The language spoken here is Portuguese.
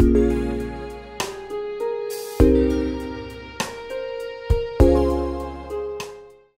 Música